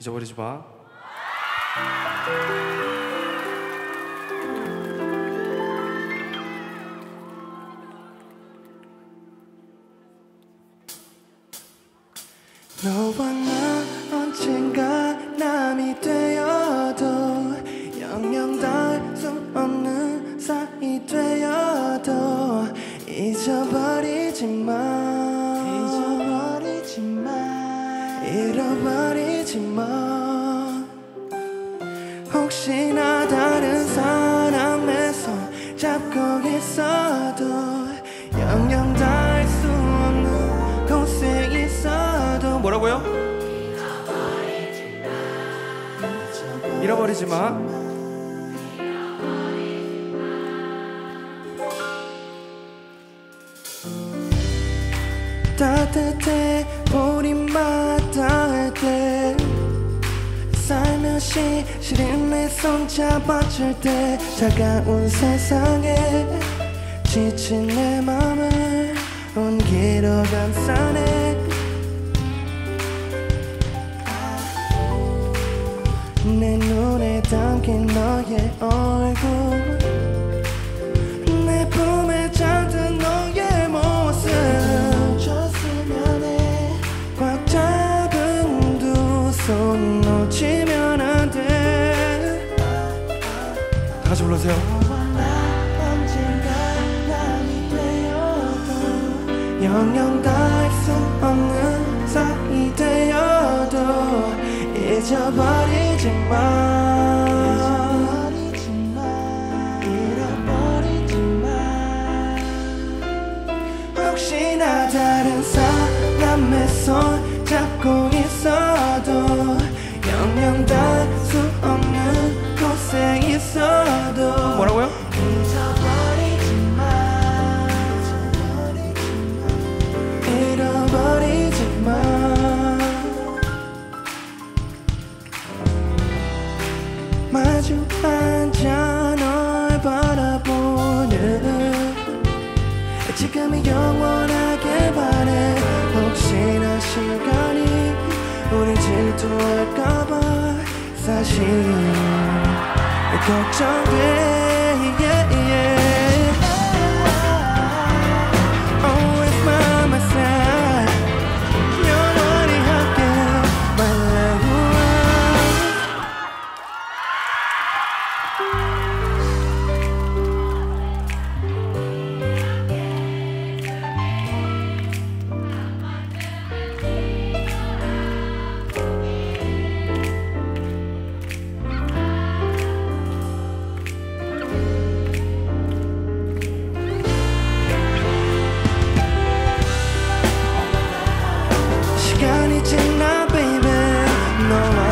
잊어버리지 마. 너와 나 언젠가 남이 되어도 영영 닿을 수 없는 사이 되어도 잊어버리지 마 잊어버리지 마 잃어버리 지마 혹시나 다른 사람의 손 잡고 있어도 영영 닿을 수 없는 곳에 있어도 뭐라고요? 잃어버리지 마. 따뜻해 살며시 시린 내 손 잡아줄 때 차가운 세상에 지친 내 맘을 온기로 감싸네. 내 눈에 담긴 너의 얼굴 내 품에 잠든 너의 모습. 줬으면 해꽉 잡은 두 손 놓치면 불러주세요. 영영 닿을 수 없는 사이 되어도 잊어버리지 마. 잃어버리지 마. 혹시나 다른 사람 지금이 영원하게 바래 혹시나 시간이 우리 질투할까봐 사실 걱정돼 yeah, yeah. 시간이 지나 baby. 너와